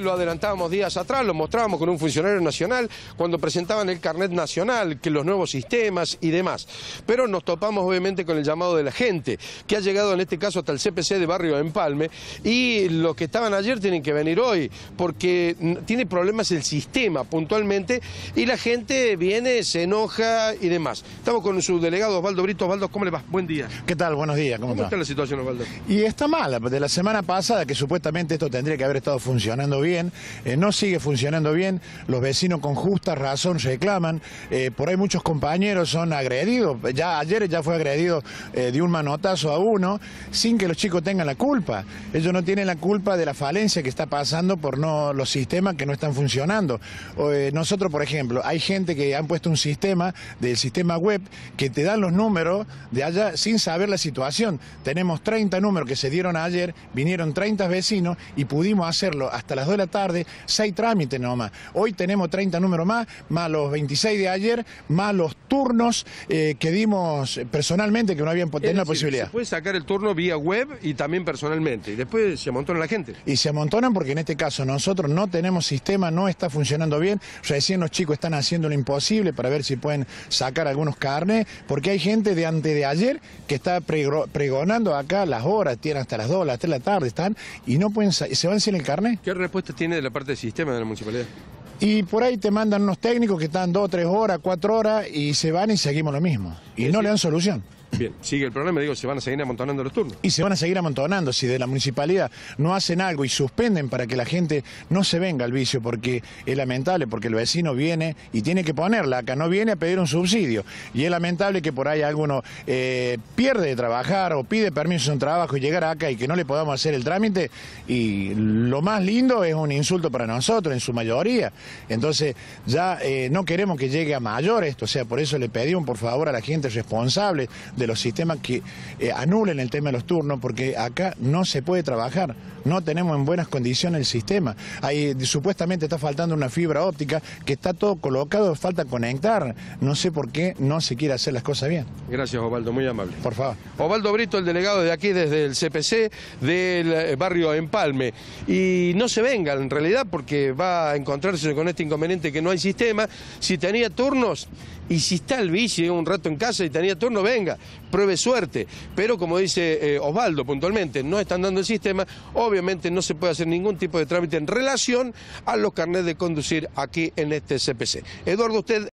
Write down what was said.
Lo adelantábamos días atrás, lo mostrábamos con un funcionario nacional cuando presentaban el carnet nacional, que los nuevos sistemas y demás. Pero nos topamos obviamente con el llamado de la gente, que ha llegado en este caso hasta el CPC de Barrio Empalme, y los que estaban ayer tienen que venir hoy, porque tiene problemas el sistema puntualmente, y la gente viene, se enoja y demás. Estamos con su delegado Osvaldo Brito. Osvaldo, ¿cómo le va? Buen día. ¿Qué tal? Buenos días. ¿Cómo, ¿Cómo está la situación, Osvaldo? Y está mala, de la semana pasada, que supuestamente esto tendría que haber estado funcionando bien, eh, no sigue funcionando bien, los vecinos con justa razón reclaman, eh, por ahí muchos compañeros son agredidos, ya ayer ya fue agredido eh, de un manotazo a uno, sin que los chicos tengan la culpa, ellos no tienen la culpa de la falencia que está pasando por no los sistemas que no están funcionando. nosotros, por ejemplo, hay gente que han puesto un sistema del sistema web que te dan los números de allá sin saber la situación. Tenemos 30 números que se dieron ayer, vinieron 30 vecinos y pudimos hacerlo hasta las 2 de la tarde, seis trámites nomás. Hoy tenemos 30 números más, más los 26 de ayer, más los turnos eh, que dimos personalmente que no habían tenido la posibilidad. Se puede sacar el turno vía web y también personalmente, y después se amontona la gente. Y se amontonan porque en este caso nosotros no tenemos sistema, no está funcionando bien. Recién los chicos están haciendo lo imposible para ver si pueden sacar algunos carnes, porque hay gente de antes de ayer que está pregonando acá las horas, tienen hasta las 2, las 3 de la tarde, están y no pueden, se van sin el carnet. ¿Qué respuesta tiene de la parte del sistema de la municipalidad? Y por ahí te mandan unos técnicos que están dos, tres horas, cuatro horas y se van y seguimos lo mismo. Y no le dan solución. Bien, sigue el problema, digo, se van a seguir amontonando los turnos. Y se van a seguir amontonando si de la municipalidad no hacen algo y suspenden para que la gente no se venga al vicio, porque es lamentable, porque el vecino viene y tiene que ponerla acá, no viene a pedir un subsidio. Y es lamentable que por ahí alguno eh, pierde de trabajar o pide permiso en trabajo y llegar acá y que no le podamos hacer el trámite. Y lo más lindo es un insulto para nosotros, en su mayoría. Entonces ya eh, no queremos que llegue a mayor esto, o sea, por eso le pedimos por favor a la gente responsable de los sistemas que eh, anulen el tema de los turnos, porque acá no se puede trabajar, no tenemos en buenas condiciones el sistema. Ahí supuestamente está faltando una fibra óptica que está todo colocado, falta conectar. No sé por qué no se quiere hacer las cosas bien. Gracias, Osvaldo, muy amable. Por favor. Osvaldo Brito, el delegado de aquí desde el CPC del eh, barrio Empalme. Y no se venga en realidad porque va a encontrarse con este inconveniente que no hay sistema. Si tenía turnos y si está el bici un rato en casa y tenía turno, venga, pruebe suerte. Pero como dice eh, Osvaldo puntualmente, no están dando el sistema, obviamente no se puede hacer ningún tipo de trámite en relación a los carnets de conducir aquí en este CPC. Eduardo, usted...